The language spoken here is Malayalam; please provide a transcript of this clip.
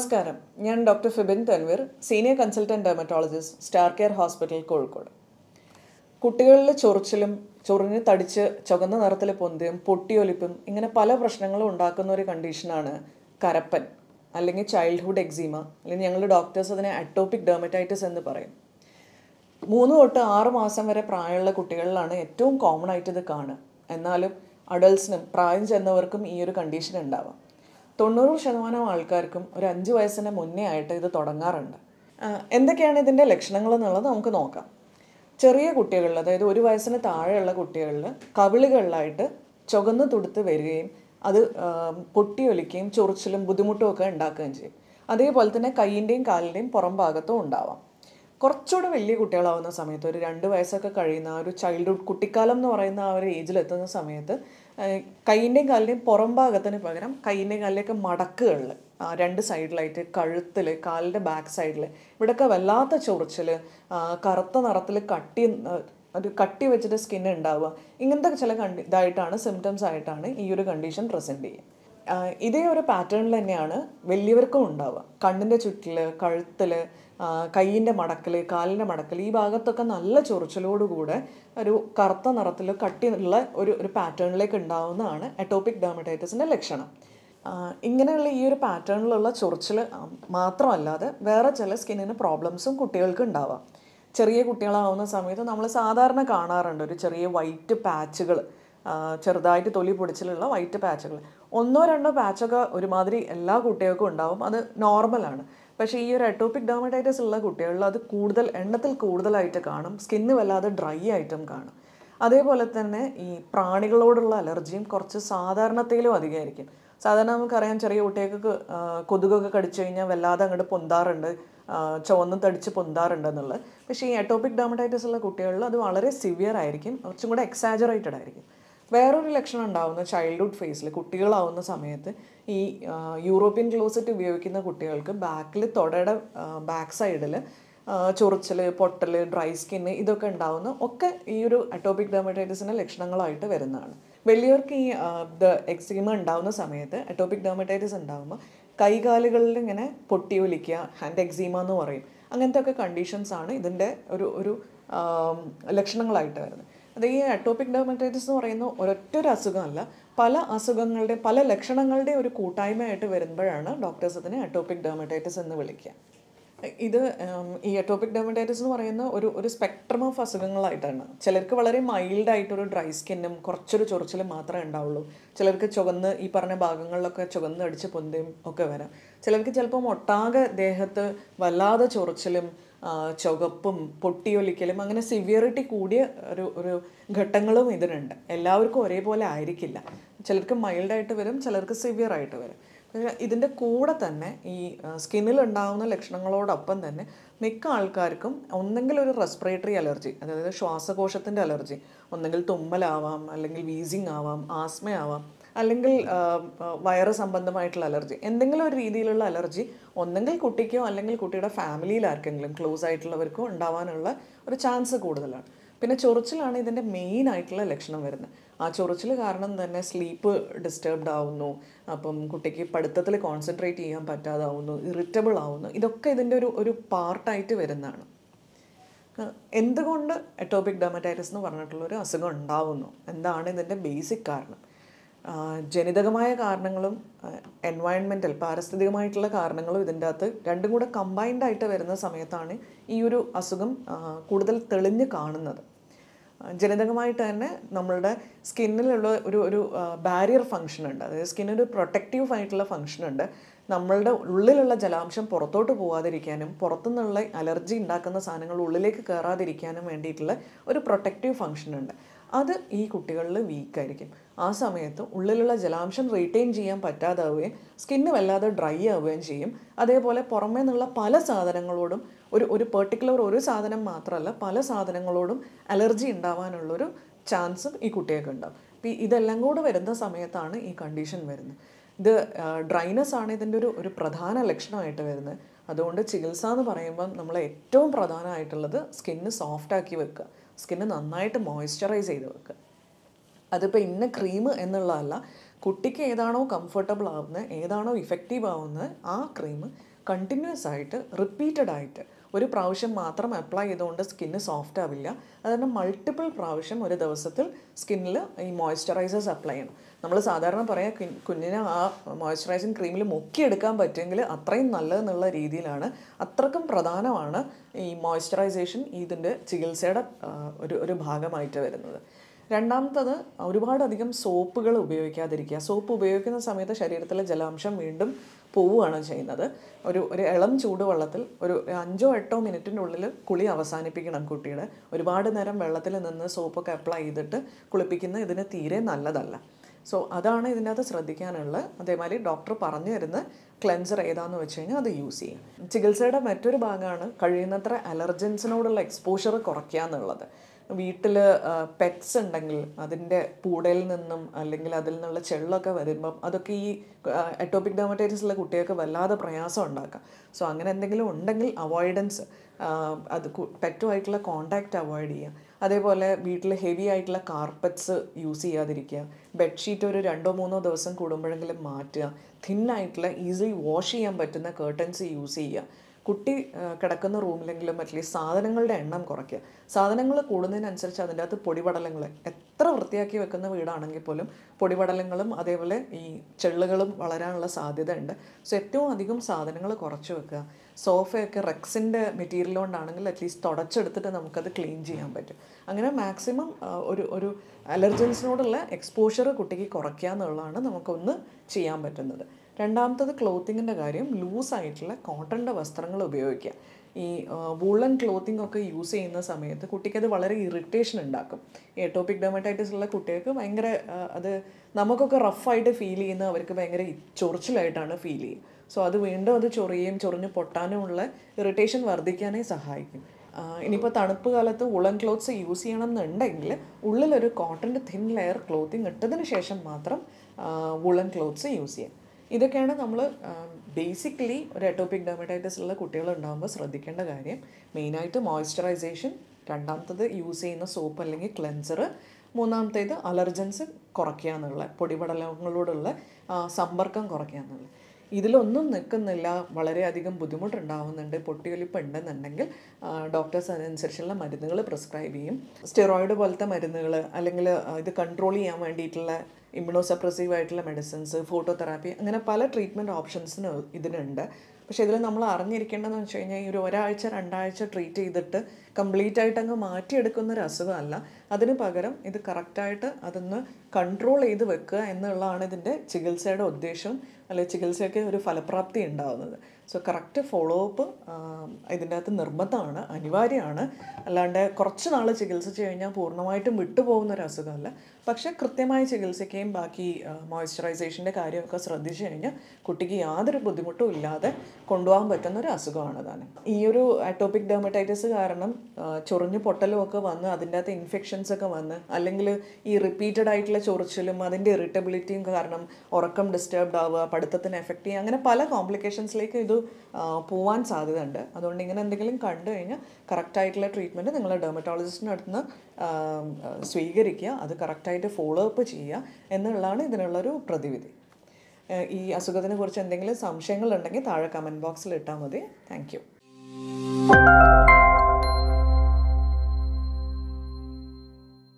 നമസ്കാരം. ഞാൻ doctor Fibin Tanveer senior consultant dermatologist star care hospital Kozhikode. കുട്ടികളിൽ ചൊറിച്ചിലും ചൊറിഞ്ഞ് തടിച്ച് ചുവന്ന നിറത്തിൽ പൊന്തിയും പൊട്ടിയൊലിപ്പും ഇങ്ങനെ പല പ്രശ്നങ്ങളും ഉണ്ടാക്കുന്ന ഒരു കണ്ടീഷനാണ് കരപ്പൻ അല്ലെങ്കിൽ ചൈൽഡ്ഹുഡ് എക്സീമ അല്ലെങ്കിൽ ഞങ്ങൾ ഡോക്ടേഴ്സ് അതിനെ അറ്റോപിക് ഡെർമറ്റൈറ്റിസ് എന്ന് പറയും. മൂന്ന് തൊട്ട് ആറ് മാസം വരെ പ്രായമുള്ള കുട്ടികളിലാണ് ഏറ്റവും കോമൺ ആയിട്ട് ഇത് കാണുക. എന്നാലും അഡൾട്ട്സിനും പ്രായം ചെന്നവർക്കും ഈ ഒരു കണ്ടീഷൻ ഉണ്ടാവാം തൊണ്ണൂറ് ശതമാനം ആൾക്കാർക്കും ഒരു അഞ്ച് വയസ്സിന് മുന്നേ ആയിട്ട് ഇത് തുടങ്ങാറുണ്ട്. എന്തൊക്കെയാണ് ഇതിന്റെ ലക്ഷണങ്ങൾ എന്നുള്ളത് നമുക്ക് നോക്കാം. ചെറിയ കുട്ടികളിൽ അതായത് ഒരു വയസ്സിന് താഴെയുള്ള കുട്ടികളിൽ കവിളുകളിലായിട്ട് ചുവന്ന് തുടുത്ത് വരികയും അത് പൊട്ടിയൊലിക്കുകയും ചൊറിച്ചിലും ബുദ്ധിമുട്ടും ഒക്കെ ഉണ്ടാക്കുകയും ചെയ്യും. അതേപോലെ തന്നെ കൈയിന്റെയും കാലിന്റെയും പുറം ഭാഗത്തും ഉണ്ടാവാം. കുറച്ചുകൂടെ വലിയ കുട്ടികളാവുന്ന സമയത്ത് ഒരു രണ്ട് വയസ്സൊക്കെ കഴിയുന്ന ഒരു ചൈൽഡ്ഹുഡ് കുട്ടിക്കാലം എന്ന് പറയുന്ന ആ ഒരു ഏജിലെത്തുന്ന സമയത്ത് കൈയിന്റെയും കാലിന്റെയും പുറം ഭാഗത്തിന് പകരം കൈയിന്റെയും കാലിലേക്ക് മടക്കുകളിൽ രണ്ട് സൈഡിലായിട്ട് കഴുത്തിൽ കാലിന്റെ ബാക്ക് സൈഡിൽ ഇവിടെയൊക്കെ വല്ലാത്ത ചൊറിച്ചിൽ കറുത്ത നിറത്തിൽ കട്ടി ഒരു കട്ടി വെച്ചിട്ട് സ്കിൻ ഉണ്ടാവുക ഇങ്ങനത്തെ ചില കണ്ടി ഇതായിട്ടാണ് സിംറ്റംസ് ആയിട്ടാണ് ഈ ഒരു കണ്ടീഷൻ പ്രസന്റ് ചെയ്യുക. ഇതേ ഒരു പാറ്റേണിൽ തന്നെയാണ് വലിയവർക്കും ഉണ്ടാവുക. കണ്ണിന്റെ ചുറ്റിൽ കഴുത്തിൽ കൈയിന്റെ മടക്കൽ കാലിന്റെ മടക്കൽ ഈ ഭാഗത്തൊക്കെ നല്ല ചൊറിച്ചിലോടുകൂടെ ഒരു കറുത്ത നിറത്തിൽ കട്ടിയുള്ള ഒരു ഒരു പാറ്റേണിലേക്ക് ഉണ്ടാവുന്നതാണ് എറ്റോപിക് ഡെർമറ്റൈറ്റിസിന്റെ ലക്ഷണം. ഇങ്ങനെയുള്ള ഈ ഒരു പാറ്റേണിലുള്ള ചൊറിച്ചിൽ മാത്രമല്ലാതെ വേറെ ചില സ്കിന്നിന് പ്രോബ്ലംസും കുട്ടികൾക്ക് ഉണ്ടാവാം. ചെറിയ കുട്ടികളാവുന്ന സമയത്ത് നമ്മൾ സാധാരണ കാണാറുണ്ട് ഒരു ചെറിയ വൈറ്റ് പാച്ചുകൾ ചെറുതായിട്ട് തൊലി പൊടിച്ചിലുള്ള വൈറ്റ് പാച്ചുകൾ. ഒന്നോ രണ്ടോ പാച്ചൊക്കെ ഒരുമാതിരി എല്ലാ കുട്ടികൾക്കും ഉണ്ടാവും. അത് നോർമലാണ്. പക്ഷേ ഈ ഒരു അറ്റോപ്പിക് ഡെർമറ്റൈറ്റിസ് ഉള്ള കുട്ടികളിൽ അത് കൂടുതൽ എണ്ണത്തിൽ കൂടുതലായിട്ട് കാണും. സ്കിന്ന് വല്ലാതെ ഡ്രൈ ആയിട്ടും കാണും. അതേപോലെ തന്നെ ഈ പ്രാണികളോടുള്ള അലർജിയും കുറച്ച് സാധാരണത്തിലും അധികമായിരിക്കും. സാധാരണ നമുക്കറിയാം ചെറിയ കുട്ടികൾക്ക് കൊതുകൊക്കെ കടിച്ചു കഴിഞ്ഞാൽ വല്ലാതെ അങ്ങോട്ട് പൊന്താറുണ്ട്. ചുവന്ന് തടിച്ച് പൊന്താറുണ്ട് എന്നുള്ളത് പക്ഷേ ഈ അറ്റോപ്പിക് ഡെർമറ്റൈറ്റിസ് ഉള്ള കുട്ടികളിൽ അത് വളരെ സിവിയർ ആയിരിക്കും. കുറച്ചും കൂടെ എക്സാജറേറ്റഡ് ആയിരിക്കും. വേറൊരു ലക്ഷണം ഉണ്ടാവുന്ന ചൈൽഡ്ഹുഡ് ഫേസിൽ കുട്ടികളാവുന്ന സമയത്ത് ഈ യൂറോപ്യൻ ക്ലോസറ്റ് ഉപയോഗിക്കുന്ന കുട്ടികൾക്ക് ബാക്കിൽ തൊടയുടെ ബാക്ക് സൈഡിൽ ചൊറിച്ചൽ പൊട്ടൽ ഡ്രൈ സ്കിന്ന് ഇതൊക്കെ ഉണ്ടാവുന്ന ഒക്കെ ഈ ഒരു അറ്റോപിക് ഡെർമറ്റൈറ്റിസിന്റെ ലക്ഷണങ്ങളായിട്ട് വരുന്നതാണ്. വലിയവർക്ക് ഈ ദ എക്സീമ ഉണ്ടാവുന്ന സമയത്ത് അറ്റോപിക് ഡെർമറ്റൈറ്റിസ് ഉണ്ടാകുമ്പോൾ കൈകാലുകളിൽ ഇങ്ങനെ പൊട്ടി ഒലിക്കുക ഹാൻഡ് എക്സീമ എന്ന് പറയും. അങ്ങനത്തെ ഒക്കെ കണ്ടീഷൻസാണ് ഇതിന്റെ ഒരു ഒരു ലക്ഷണങ്ങളായിട്ട് വരുന്നത്. അത് ഈ അട്ടോപ്പിക് ഡെർമറ്റൈറ്റിസ് എന്ന് പറയുന്ന ഒരൊറ്റ ഒരു അസുഖമല്ല പല അസുഖങ്ങളുടെ പല ലക്ഷണങ്ങളുടെ ഒരു കൂട്ടായ്മയായിട്ട് വരുമ്പോഴാണ് ഡോക്ടേഴ്സ് അതിനെ അട്ടോപ്പിക് ഡെർമറ്റൈറ്റിസ് എന്ന് വിളിക്കുക. ഇത് ഈ അറ്റോപിക് ഡെർമറ്റൈറ്റിസ് എന്ന് പറയുന്ന ഒരു ഒരു സ്പെക്ട്രം ഓഫ് അസുഖങ്ങളായിട്ടാണ്. ചിലർക്ക് വളരെ മൈൽഡായിട്ടൊരു ഡ്രൈ സ്കിന്നും കുറച്ചൊരു ചൊറിച്ചിലും മാത്രമേ ഉണ്ടാവുള്ളൂ. ചിലർക്ക് ചുവന്ന് ഈ പറഞ്ഞ ഭാഗങ്ങളിലൊക്കെ ചുവന്ന് അടിച്ച് പൊന്തയും ഒക്കെ വരാം. ചിലർക്ക് ചിലപ്പം ഒട്ടാകെ ദേഹത്ത് വല്ലാതെ ചൊറിച്ചിലും ചുവപ്പും പൊട്ടിയൊലിക്കലും അങ്ങനെ സിവിയറിറ്റി കൂടിയ ഒരു ഒരു ഘട്ടങ്ങളും ഇതിനുണ്ട്. എല്ലാവർക്കും ഒരേപോലെ ആയിരിക്കില്ല. ചിലർക്ക് മൈൽഡായിട്ട് വരും ചിലർക്ക് സിവിയർ ആയിട്ട് വരും. ഇതിന്റെ കൂടെ തന്നെ ഈ സ്കിന്നിൽ ഉണ്ടാകുന്ന ലക്ഷണങ്ങളോടൊപ്പം തന്നെ മിക്ക ആൾക്കാർക്കും ഒന്നെങ്കിൽ ഒരു റെസ്പിറേറ്ററി അലർജി അതായത് ശ്വാസകോശത്തിന്റെ അലർജി ഒന്നെങ്കിൽ തുമ്മലാവാം അല്ലെങ്കിൽ വീസിങ് ആവാം ആസ്മയാവാം അല്ലെങ്കിൽ വയറ് സംബന്ധമായിട്ടുള്ള അലർജി എന്തെങ്കിലും ഒരു രീതിയിലുള്ള അലർജി ഒന്നെങ്കിൽ കുട്ടിക്കോ അല്ലെങ്കിൽ കുട്ടിയുടെ ഫാമിലിയിൽ ആർക്കെങ്കിലും ക്ലോസ് ആയിട്ടുള്ളവർക്കോ ഉണ്ടാവാനുള്ള ഒരു ചാൻസ് കൂടുതലാണ്. പിന്നെ ചൊറിച്ചിലാണ് ഇതിന്റെ മെയിൻ ആയിട്ടുള്ള ലക്ഷണം വരുന്നത്. ആ ചൊറിച്ചിൽ കാരണം തന്നെ സ്ലീപ്പ് ഡിസ്റ്റർബ്ഡ് ആവുന്നു അപ്പം കുട്ടിക്ക് പഠിത്തത്തിൽ കോൺസെൻട്രേറ്റ് ചെയ്യാൻ പറ്റാതാവുന്നു ഇറിറ്റബിൾ ആവുന്നു ഇതൊക്കെ ഇതിന്റെ ഒരു ഒരു പാർട്ടായിട്ട് വരുന്നതാണ്. എന്തുകൊണ്ട് എറ്റോപിക് ഡെമറ്റൈറ്റിസ് എന്ന് പറഞ്ഞിട്ടുള്ളൊരു അസുഖം ഉണ്ടാവുന്നു? എന്താണ് ഇതിന്റെ ബേസിക് കാരണം? ജനിതകമായ കാരണങ്ങളും എൻവയൺമെന്റൽ പാരിസ്ഥിതികമായിട്ടുള്ള കാരണങ്ങളും ഇതിന്റെ അകത്ത് രണ്ടും കൂടെ കമ്പൈൻഡ് ആയിട്ട് വരുന്ന സമയത്താണ് ഈ ഒരു അസുഖം കൂടുതൽ തെളിഞ്ഞ് കാണുന്നത്. ജനിതകമായിട്ട് തന്നെ നമ്മളുടെ സ്കിന്നിലുള്ള ഒരു ഒരു ബാരിയർ ഫങ്ഷൻ ഉണ്ട്. അതായത് സ്കിന്നൊരു പ്രൊട്ടക്റ്റീവ് ആയിട്ടുള്ള ഫങ്ഷൻ ഉണ്ട്. നമ്മളുടെ ഉള്ളിലുള്ള ജലാംശം പുറത്തോട്ട് പോകാതിരിക്കാനും പുറത്തുനിന്നുള്ള അലർജി ഉണ്ടാക്കുന്ന സാധനങ്ങൾ ഉള്ളിലേക്ക് കയറാതിരിക്കാനും വേണ്ടിയിട്ടുള്ള ഒരു പ്രൊട്ടക്റ്റീവ് ഫങ്ഷൻ ഉണ്ട്. അത് ഈ കുട്ടികളിൽ വീക്കായിരിക്കും ആ സമയത്ത് ഉള്ളിലുള്ള ജലാംശം റീറ്റെയിൻ ചെയ്യാൻ പറ്റാതാവുകയും സ്കിന്ന് വല്ലാതെ ഡ്രൈ ആവുകയും ചെയ്യും. അതേപോലെ പുറമേ നിന്നുള്ള പല സാധനങ്ങളോടും ഒരു ഒരു പെർട്ടിക്കുലർ ഒരു സാധനം മാത്രമല്ല പല സാധനങ്ങളോടും അലർജി ഉണ്ടാവാനുള്ളൊരു ചാൻസും ഈ കുട്ടികൾക്ക് ഉണ്ടാവും. അപ്പോൾ ഇതെല്ലാം കൂടെ വരുന്ന സമയത്താണ് ഈ കണ്ടീഷൻ വരുന്നത്. ഇത് ഡ്രൈനസ് ആണ് ഇതിന്റെ ഒരു ഒരു പ്രധാന ലക്ഷണമായിട്ട് വരുന്നത്. അതുകൊണ്ട് ചികിത്സ എന്ന് പറയുമ്പം നമ്മൾ ഏറ്റവും പ്രധാനമായിട്ടുള്ളത് സ്കിന്ന് സോഫ്റ്റാക്കി വെക്കുക. സ്കിന്ന് നന്നായിട്ട് മോയ്സ്ചറൈസ് ചെയ്ത് വെക്കുക അതിപ്പോൾ ഇന്ന ക്രീം എന്നുള്ളതല്ല കുട്ടിക്ക് ഏതാണോ കംഫർട്ടബിൾ ആവുന്നത് ഏതാണോ ഇഫക്റ്റീവ് ആവുന്നത് ആ ക്രീം കണ്ടിന്യൂസ് ആയിട്ട് റിപ്പീറ്റഡ് ആയിട്ട് ഒരു പ്രാവശ്യം മാത്രം അപ്ലൈ ചെയ്തുകൊണ്ട് സ്കിന്ന് സോഫ്റ്റ് ആവില്ല. അതുതന്നെ മൾട്ടിപ്പിൾ പ്രാവശ്യം ഒരു ദിവസത്തിൽ സ്കിന്നിൽ ഈ മോയ്സ്ചറൈസേഴ്സ് അപ്ലൈ ചെയ്യണം. നമ്മൾ സാധാരണ പറയാം കുഞ്ഞിന് ആ മോയ്സ്ചറൈസിങ് ക്രീമിൽ മുക്കിയെടുക്കാൻ പറ്റുമെങ്കിൽ അത്രയും നല്ലതെന്നുള്ള രീതിയിലാണ്. അത്രക്കും പ്രധാനമാണ് ഈ മോയ്സ്ചറൈസേഷൻ ഇതിന്റെ ചികിത്സയുടെ ഒരു ഒരു ഭാഗമായിട്ട് വരുന്നത്. രണ്ടാമത്തത് ഒരുപാടധികം സോപ്പുകൾ ഉപയോഗിക്കാതിരിക്കുക. സോപ്പ് ഉപയോഗിക്കുന്ന സമയത്ത് ശരീരത്തിലെ ജലാംശം വീണ്ടും പോവുകയാണ് ചെയ്യുന്നത്. ഒരു ഒരു ഇളം ചൂടുവെള്ളത്തിൽ ഒരു അഞ്ചോ എട്ടോ മിനിറ്റിന്റെ ഉള്ളിൽ കുളി അവസാനിപ്പിക്കണം കുട്ടിയുടെ. ഒരുപാട് നേരം വെള്ളത്തിൽ നിന്ന് സോപ്പൊക്കെ അപ്ലൈ ചെയ്തിട്ട് കുളിപ്പിക്കുന്ന ഇതിന് തീരെ നല്ലതല്ല. സോ അതാണ് ഇതിനകത്ത് ശ്രദ്ധിക്കാനുള്ളത്. അതേമാതിരി ഡോക്ടർ പറഞ്ഞു തരുന്ന ക്ലെൻസർ ഏതാന്ന് വെച്ച് കഴിഞ്ഞാൽ അത് യൂസ് ചെയ്യുക. ചികിത്സയുടെ മറ്റൊരു ഭാഗമാണ് കഴിയുന്നത്ര അലർജൻസിനോടുള്ള എക്സ്പോഷർ കുറയ്ക്കുക എന്നുള്ളത്. വീട്ടിൽ പെറ്റ്സ് ഉണ്ടെങ്കിൽ അതിന്റെ പൂടയിൽ നിന്നും അല്ലെങ്കിൽ അതിൽ നിന്നുള്ള ചെള്ളൊക്കെ വരുമ്പം അതൊക്കെ ഈ എട്ടോപിക് ഡെർമറ്റൈറ്റിസുള്ള കുട്ടികൾക്ക് വല്ലാതെ പ്രയാസം ഉണ്ടാക്കാം. സോ അങ്ങനെ എന്തെങ്കിലും ഉണ്ടെങ്കിൽ അവോയ്ഡൻസ് അത് പെറ്റുമായിട്ടുള്ള കോണ്ടാക്റ്റ് അവോയ്ഡ് ചെയ്യുക അതേപോലെ വീട്ടിൽ ഹെവി ആയിട്ടുള്ള കാർപ്പറ്റ്സ് യൂസ് ചെയ്യാതിരിക്കുക. ബെഡ്ഷീറ്റ് ഒരു രണ്ടോ മൂന്നോ ദിവസം കൂടുമ്പോഴെങ്കിലും മാറ്റുക. തിന്നായിട്ടുള്ള ഈസിലി വാഷ് ചെയ്യാൻ പറ്റുന്ന കേർട്ടൻസ് യൂസ് ചെയ്യുക. കുട്ടി കിടക്കുന്ന റൂമിലെങ്കിലും അറ്റ്ലീസ്റ്റ് സാധനങ്ങളുടെ എണ്ണം കുറയ്ക്കുക. സാധനങ്ങൾ കൂടുന്നതിനനുസരിച്ച് അതിന്റെ അകത്ത് പൊടിപടലങ്ങൾ എത്ര വൃത്തിയാക്കി വെക്കുന്ന വീടാണെങ്കിൽ പോലും പൊടിപടലങ്ങളും അതേപോലെ ഈ ചെള്ളുകളും വളരാനുള്ള സാധ്യത ഉണ്ട് സോ ഏറ്റവും അധികം സാധനങ്ങൾ കുറച്ച് വെക്കുക. സോഫയൊക്കെ റെക്സിന്റെ മെറ്റീരിയൽ കൊണ്ടാണെങ്കിൽ അറ്റ്ലീസ്റ്റ് തുടച്ചെടുത്തിട്ട് നമുക്കത് ക്ലീൻ ചെയ്യാൻ പറ്റും. അങ്ങനെ മാക്സിമം ഒരു ഒരു അലർജൻസിനോടുള്ള എക്സ്പോഷർ കുട്ടിക്ക് കുറയ്ക്കുക എന്നുള്ളതാണ് നമുക്കൊന്ന് ചെയ്യാൻ പറ്റുന്നത്. രണ്ടാമത്തത് ക്ലോത്തിങ്ങിന്റെ കാര്യം ലൂസായിട്ടുള്ള കോട്ടന്റെ വസ്ത്രങ്ങൾ ഉപയോഗിക്കുക. ഈ വൂളൻ ക്ലോത്തിങ് ഒക്കെ യൂസ് ചെയ്യുന്ന സമയത്ത് കുട്ടിക്കത് വളരെ ഇറിറ്റേഷൻ ഉണ്ടാക്കും. എട്ടോപ്പിക് ഡെർമറ്റൈറ്റിസ് ഉള്ള കുട്ടികൾക്ക് ഭയങ്കര അത് നമുക്കൊക്കെ റഫായിട്ട് ഫീൽ ചെയ്യുന്ന അവർക്ക് ഭയങ്കര ചൊറിച്ചിലായിട്ടാണ് ഫീൽ ചെയ്യുക. സോ അത് വീണ്ടും അത് ചൊറിയുകയും ചൊറിഞ്ഞ് പൊട്ടാനുമുള്ള ഇറിറ്റേഷൻ വർദ്ധിക്കാനേ സഹായിക്കും. ഇനിയിപ്പോൾ തണുപ്പ് കാലത്ത് ഉളൻ ക്ലോത്ത്സ് യൂസ് ചെയ്യണം എന്നുണ്ടെങ്കിൽ ഉള്ളിലൊരു കോട്ടന്റെ തിൻ ലെയർ ക്ലോത്തിങ് ഇട്ടതിന് ശേഷം മാത്രം വുളൻ ക്ലോത്ത്സ് യൂസ് ചെയ്യാം ഇതൊക്കെയാണ് നമ്മൾ ബേസിക്കലി ഒരു എട്ടോപിക് ഡെർമറ്റൈറ്റിസ് ഉള്ള കുട്ടികൾ ഉണ്ടാകുമ്പോൾ ശ്രദ്ധിക്കേണ്ട കാര്യം. മെയിനായിട്ട് മോയ്സ്ചറൈസേഷൻ രണ്ടാമത്തത് യൂസ് ചെയ്യുന്ന സോപ്പ് അല്ലെങ്കിൽ ക്ലെൻസർ മൂന്നാമത്തേത് അലർജൻസ് കുറയ്ക്കുക എന്നുള്ള പൊടിപടലങ്ങളോടുള്ള സമ്പർക്കം കുറയ്ക്കുക എന്നുള്ളത്. ഇതിലൊന്നും നിൽക്കുന്നില്ല വളരെയധികം ബുദ്ധിമുട്ടുണ്ടാവുന്നുണ്ട് പൊട്ടിയൊലിപ്പ് ഉണ്ടെന്നുണ്ടെങ്കിൽ ഡോക്ടേഴ്സ് അതിനനുസരിച്ചുള്ള മരുന്നുകൾ പ്രിസ്ക്രൈബ് ചെയ്യും. സ്റ്റെറോയിഡ് പോലത്തെ മരുന്നുകൾ അല്ലെങ്കിൽ ഇത് കൺട്രോൾ ചെയ്യാൻ വേണ്ടിയിട്ടുള്ള ഇമ്മ്യൂണോസപ്രസീവ് ആയിട്ടുള്ള മെഡിസിൻസ് ഫോട്ടോതെറാപ്പി അങ്ങനെ പല ട്രീറ്റ്മെന്റ് ഓപ്ഷൻസിന് ഇതിനുണ്ട്. പക്ഷേ ഇതിൽ നമ്മൾ അറിഞ്ഞിരിക്കേണ്ടതെന്ന് വെച്ച് കഴിഞ്ഞാൽ ഈ ഒരു ഒരാഴ്ച രണ്ടാഴ്ച ട്രീറ്റ് ചെയ്തിട്ട് കംപ്ലീറ്റ് ആയിട്ട് അങ്ങ് മാറ്റിയെടുക്കുന്ന ഒരു അസുഖമല്ല. അതിന് പകരം ഇത് കറക്റ്റായിട്ട് അതൊന്ന് കൺട്രോൾ ചെയ്ത് വെക്കുക എന്നുള്ളതാണ് ഇതിന്റെ ചികിത്സയുടെ ഉദ്ദേശം അല്ലെങ്കിൽ ചികിത്സയ്ക്ക് ഒരു ഫലപ്രാപ്തി ഉണ്ടാകുന്നത് സോ കറക്റ്റ് ഫോളോ അപ്പ് ഇതിന്റെ അകത്ത് നിർബന്ധമാണ് അനിവാര്യമാണ്. അല്ലാണ്ട് കുറച്ച് നാൾ ചികിത്സിച്ച് കഴിഞ്ഞാൽ പൂർണമായിട്ടും വിട്ടുപോകുന്ന ഒരു അസുഖമല്ല. പക്ഷേ കൃത്യമായ ചികിത്സയ്ക്കും ബാക്കി മോയ്സ്ചറൈസേഷന്റെ കാര്യമൊക്കെ ശ്രദ്ധിച്ചു കഴിഞ്ഞാൽ കുട്ടിക്ക് യാതൊരു ബുദ്ധിമുട്ടും ഇല്ലാതെ കൊണ്ടുപോകാൻ പറ്റുന്ന ഒരു അസുഖമാണ് താനും. ഈ ഒരു അറ്റോപിക് ഡെർമറ്റൈറ്റിസ് കാരണം ചൊറിഞ്ഞ് പൊട്ടലും ഒക്കെ വന്ന് അതിന്റെ അകത്ത് ഇൻഫെക്ഷൻസ് ഒക്കെ വന്ന് അല്ലെങ്കിൽ ഈ റിപ്പീറ്റഡ് ആയിട്ടുള്ള ചൊറിച്ചിലും അതിന്റെ ഇറിറ്റബിലിറ്റിയും കാരണം ഉറക്കം ഡിസ്റ്റർബ്ഡ് ആവുക പഠിത്തത്തിന് എഫക്റ്റ് ചെയ്യുക അങ്ങനെ പല കോംപ്ലിക്കേഷൻസിലേക്ക് ഇത് പോവാൻ സാധ്യതയുണ്ട്. അതുകൊണ്ട് ഇങ്ങനെ എന്തെങ്കിലും കണ്ടു കഴിഞ്ഞാൽ കറക്റ്റായിട്ടുള്ള ട്രീറ്റ്മെന്റ് നിങ്ങൾ ഡെർമറ്റോളജിസ്റ്റിന്റെ അടുത്ത് നിന്ന് സ്വീകരിക്കുക. അത് കറക്റ്റായിട്ട് ഫോളോ അപ്പ് ചെയ്യുക എന്നുള്ളതാണ് ഇതിനുള്ളൊരു പ്രതിവിധി. ഈ അസുഖത്തിനെ കുറിച്ച് എന്തെങ്കിലും സംശയങ്ങളുണ്ടെങ്കിൽ താഴെ കമന്റ് ബോക്സിൽ ഇട്ടാൽ മതി. Thank you